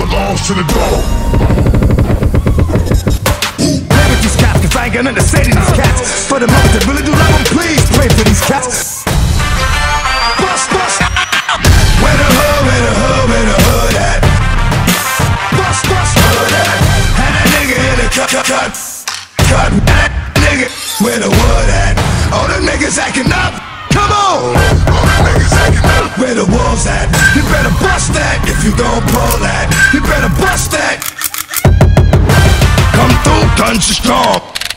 to the door. Play with these cats, cause I ain't got nothing to say to these cats. For the most that really do love them, please pray for these cats. Bust, bust. Where the hood, where the hood, where the hood at? Bust, bust, hood at. And that nigga hit a cut, cut, cut. Cut, that nigga, where the wood at? All the niggas acting up. Come on! Niggas acting up. Where the wolves at? You better bust that if you gon' pull that. Guns are strong.